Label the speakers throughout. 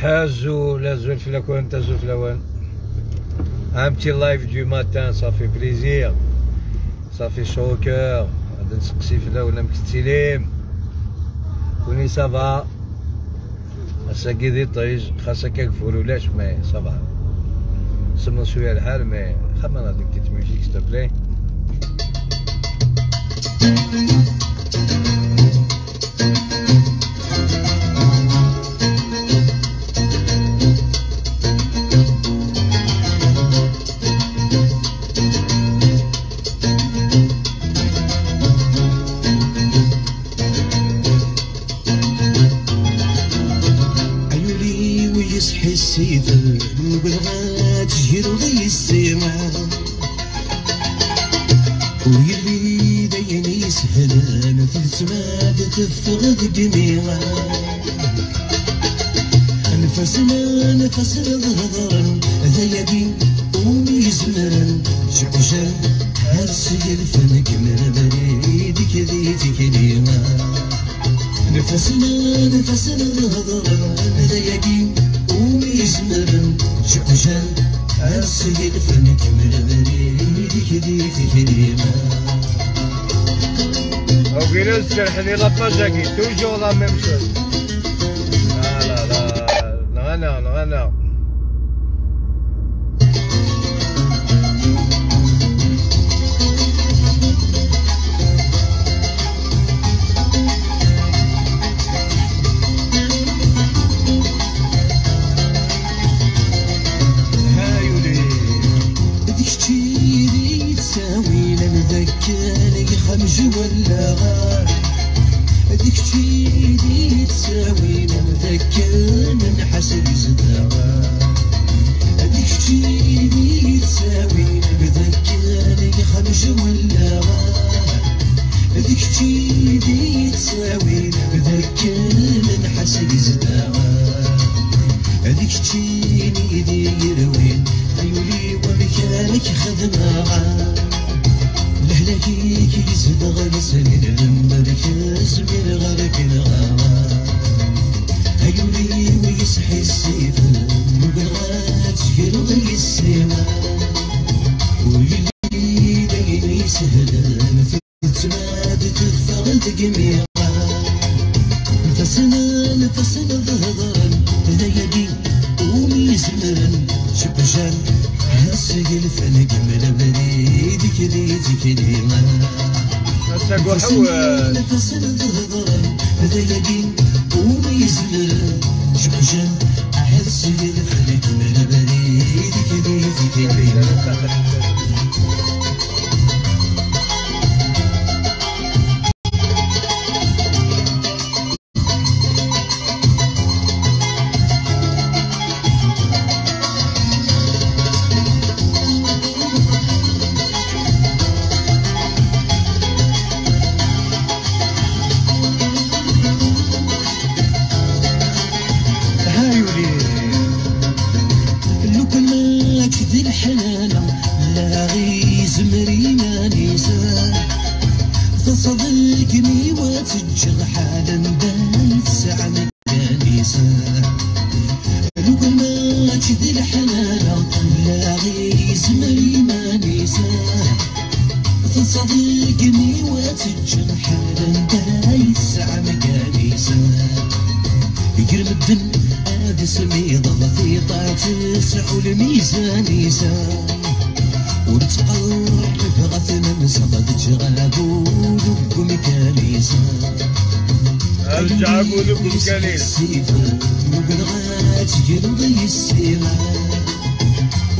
Speaker 1: Flacouen, Azul Flacouen. Un petit live du matin, ça fait plaisir. Ça fait chaud au cœur. غادي نسقسي في ولا مكتليم كوني سافا هسا كيدي طيج خاصة كيكفور ولاش مي سافا سمنا شوية الحال مي خمنا هذيك تيت ميوزيك ستو بلاي
Speaker 2: السيف والغات يرضي السماء ويلي داين يسهل نفس ما تفقد جميعا نفسنا نفس ظهرا ذيبي وميزمرا شعشا هرسي الفن كمر بريدك ذيتك ليما نفسنا نفس ظهرا ذيبي ويزمرن شعشان السيد فنك من بريدك دي تكريما
Speaker 1: وقيل السرحني لاباجاكي توجو لا ميم شوز لا لا لا نغنى نغنى
Speaker 2: ولا هذيك تيدي تساوي نذكر من حسب زدار. هذيك تيدي تساوي نذكر خمج ولا هذيك تيدي تساوي نذكر من حسب زدار. هذيك تيدي يروين عيولي ومكانك خدمة. غار لهلكيك يصدغ لسنين المركز من غرق الغابة هيولي ويصحي السيف وبالغات يلغي السما ويلي بين يسهل في التماد تفغد جميعا نفسنا نفسنا ظهرا ذيدي وميزمرا شبشان هسقل فنق من بريدك ديتك ديما
Speaker 1: نسقو حوال
Speaker 2: نفس الظهر من تصدقني وتجر حالا بايت ساعة مكانيسة يقرب الدم هذا سمي ضغطي تسع الميزانيسة ونتقرب غثنا صدد جغابو لبكم كنيسة
Speaker 1: أرجع أقول لكم كنيسة
Speaker 2: وبالغات يرضي السيرة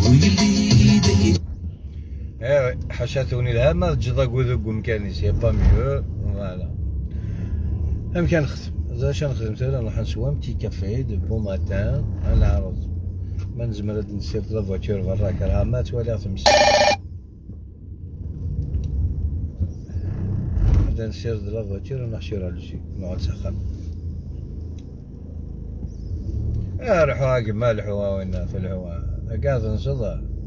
Speaker 2: ويلي داير
Speaker 1: إيه حشاتوني الهامة جدا أقول لكم كنيسة يا با ميو. فوالا. أم كان نخدم زاد شنو خدمت أنا نروح نسوى بتي كافي دو بون ماتان. أنا عرض. ما نزمر نسير لا فواتور برا كرهامات ولا خمس. نبدا نسير لا فواتور ونحشرها للجي نقعد سخن آه رحوا ما الحوا وين في الحوا قاعد نصدى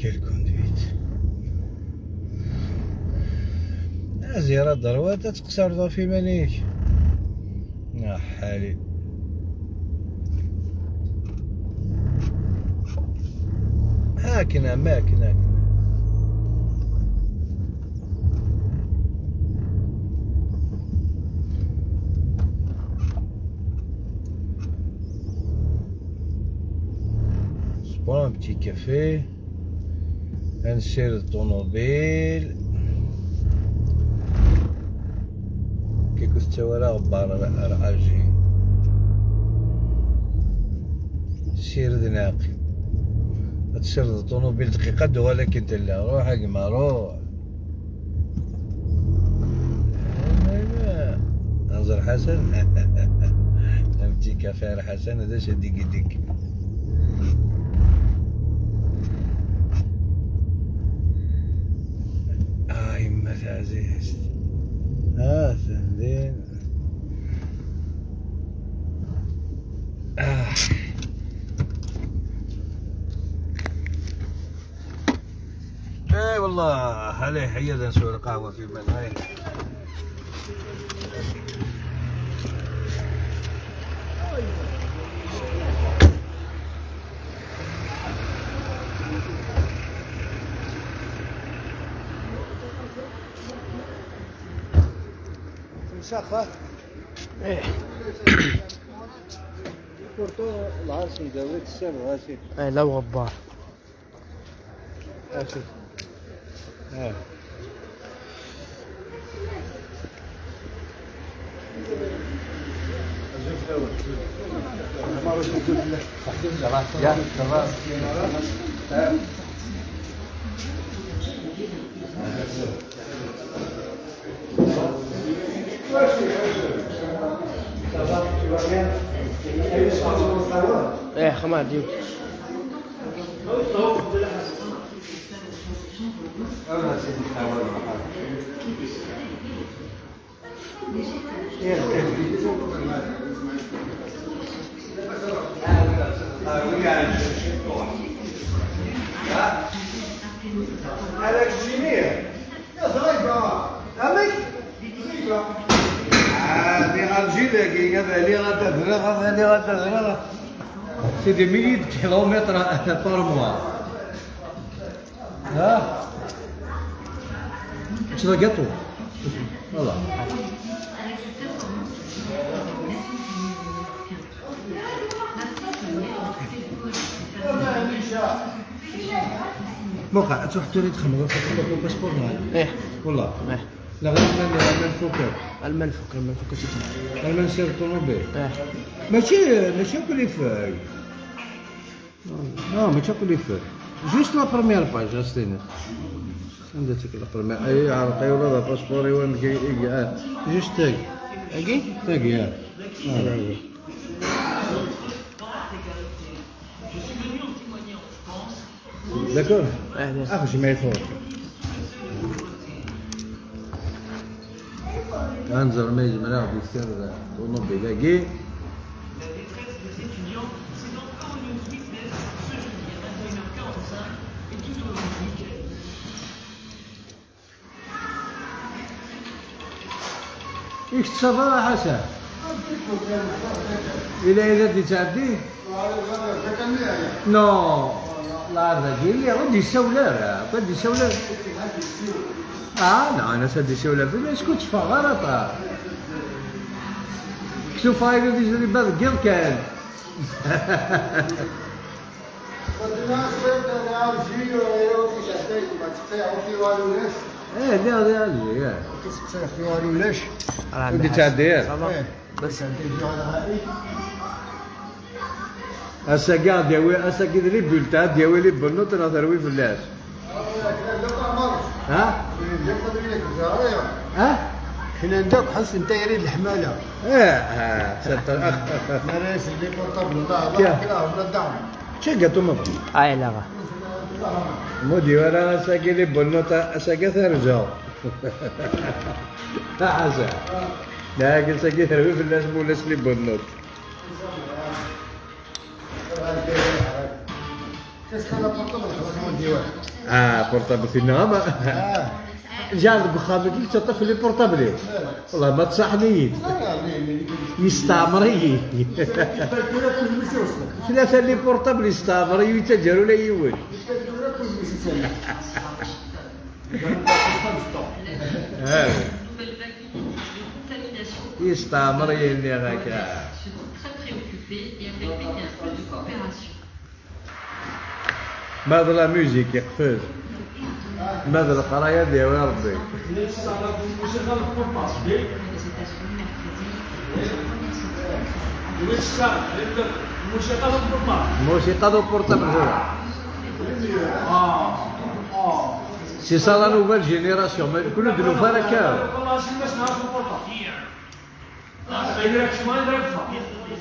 Speaker 1: كيل كوندويت زيارة ضروات تقصر في مانيك يا حالي. هاكنا ماكن هاكنا Je prends un petit café, نسير الطوموبيل. كي كنت ورا غبار راجي سير ذناقي تسير الطوموبيل دقيقة دوا لكن تلا روح كيما روح. أنظر حسن. أمتي كافير حسن هذا شديك يديك آه عزيز. آه سهلين آه. إي والله عليه حيدا نسوي القهوة في بناي مسخة
Speaker 3: إيه.
Speaker 1: كورتو العرس مداولة السر غاسي
Speaker 3: إيه لو غبار.
Speaker 1: غاسي آه. تمام.
Speaker 3: إيه خمار ديوك
Speaker 1: هذاك الجميع يا صغيرة أمك هذه الجيل هذا اللي غادا تزرع هذا؟ اللي غادا تزرع سي دي ميلي كيلومتر بار ها ذا قطو والله موقع تروح تولي تخمم في الباسبور معايا
Speaker 3: إيه
Speaker 1: والله
Speaker 3: إيه
Speaker 1: لا غير من من فوكر
Speaker 3: المنفوك المنفوك تيتي
Speaker 1: من سير الطوموبيل
Speaker 3: إيه
Speaker 1: ماشي ماشي كل فاي آه ماشي كل فاي جوست لا بروميير باج استنى عندها تيك لا بروميير اي عرقي ولا لا باسبوري وين كي آه جوست تاك
Speaker 3: أجي
Speaker 1: تاك يا داكور
Speaker 3: إيه دير.
Speaker 1: اخو شي انظر ما ناخذ يصير طوموبيل كي إيش تصفر يا حسن؟ إلى إلى تتعدي نو لا هذا لي غادي يسولر غادي يسولر آه لا أنا سادي يسولر في اسكت فغلط كتو فايل دي؟ جري بعد غير كان. إيه لا لا لا
Speaker 3: راه
Speaker 1: ودي
Speaker 3: بحال.
Speaker 1: تعدير.
Speaker 3: صافا. بس
Speaker 1: هسا كاع دياوي هسا كي دري بولتا دياوي لي بنوت راه تروي فلاش ها ها
Speaker 4: حنا عندك حس انت يريد الحماله
Speaker 1: ها ستر اخ
Speaker 4: مراس اللي بورطابل؟ لا كلا ولا الدعم
Speaker 1: شي قاتو ما
Speaker 3: اي لا.
Speaker 1: مودي ولا هسا كي لي بنوت هسا كي ترجعو ها حسا لا هسا كي تروي فلاش مولاش لي بنوت آه بورتابل
Speaker 4: في
Speaker 1: النهار آه جاب بخابك انت طفل بورتابلي والله ما تصحني يستعمري ثلاثة اللي بورتابل يستعمري يتجروا لا يول يستعمري اللي هكا ماذا لا ميوزيك يقفز. ماذا القراية ديالو يا ربي. موسيقى دو بورتابل سي سا نوفال جينيراسيون ما
Speaker 5: كلو دلو فاركا والله
Speaker 1: شي باش نعرفو البورطابل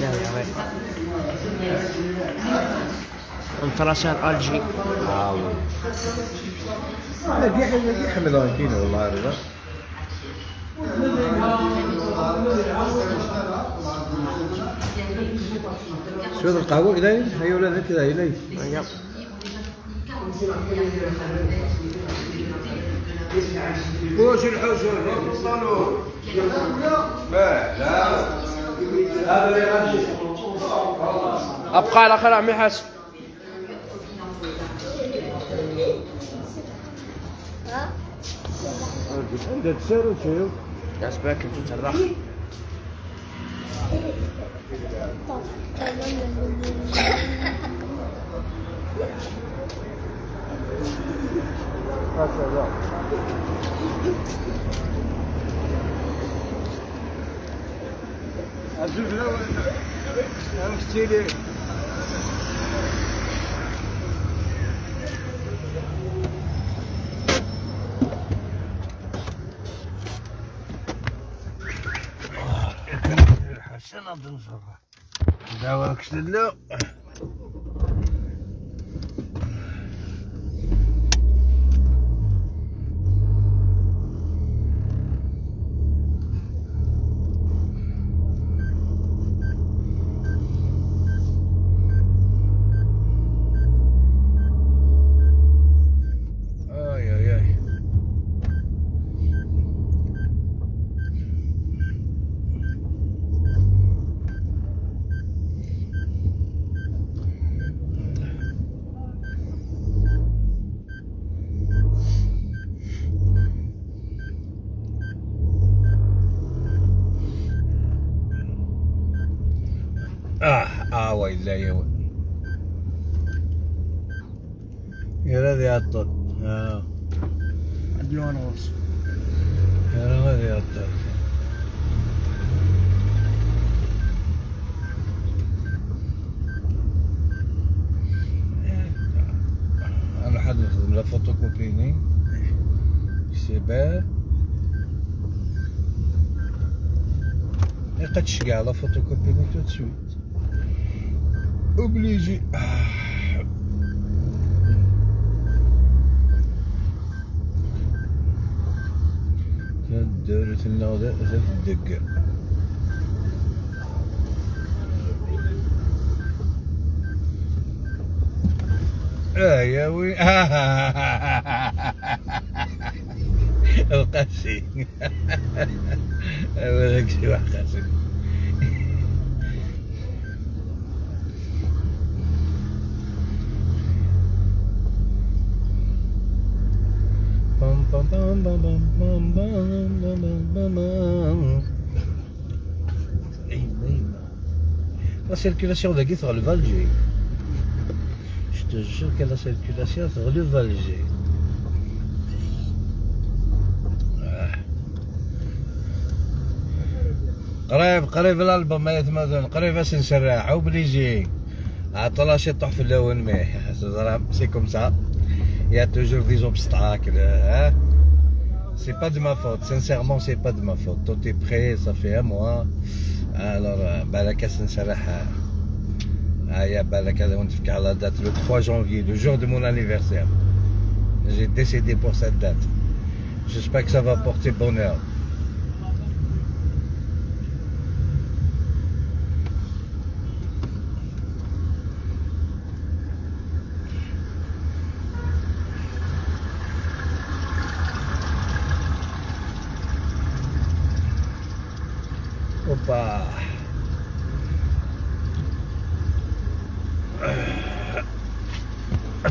Speaker 3: لا
Speaker 1: يا ويلي انفراشات جي والله شو هذا القهوة؟ إلي هي ولا كذا إلي وش الحوش الحوش الصالون.
Speaker 3: أبقى على خير عمي حسن
Speaker 1: انت تسير
Speaker 3: انت
Speaker 1: Özür dilerim. Hem küçüğüydü. Sen aldın sonra. Dava kışlarında وإلا هو يا رضي عطل آه.
Speaker 3: مليون ونص
Speaker 1: يا رضي عطل أنا حد نخدم لا فوتوكوبيني. شباب لقد شقع لا فوتوكوبيني؟ تو تسوي obligé. دورة النهضة أتت الدقة. آه يا وي. القاسي هذاك شي واحد قاسي La circulation de qui sera le Valjé Je te jure que la circulation sera le Valjé. قريب قريب الالبوم il y a toujours des obstacles. Hein. C'est pas de ma faute, sincèrement, c'est pas de ma faute. Tout est prêt, ça fait un mois. Alors, Balaka Aya Balaka la date le 3 janvier, le jour de mon anniversaire. J'ai décédé pour cette date. J'espère que ça va porter bonheur.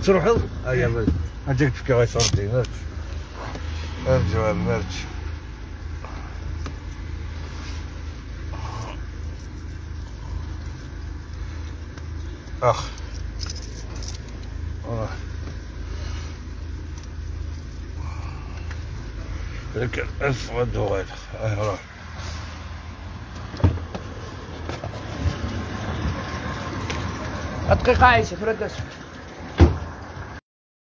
Speaker 1: تروحوا؟ هيا بس أجيك تفكي غير صورتي. مرت ارجع مرت أخ. آه. لك ألف ودوغيل أي روح.
Speaker 3: دقيقة عايشة فردس